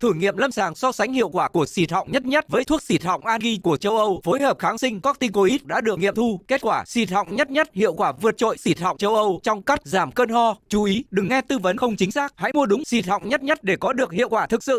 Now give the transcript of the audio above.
Thử nghiệm lâm sàng so sánh hiệu quả của xịt họng nhất nhất với thuốc xịt họng Agi của châu Âu phối hợp kháng sinh corticoid đã được nghiệm thu. Kết quả xịt họng nhất nhất hiệu quả vượt trội xịt họng châu Âu trong cắt giảm cơn ho. Chú ý, đừng nghe tư vấn không chính xác, hãy mua đúng xịt họng nhất nhất để có được hiệu quả thực sự.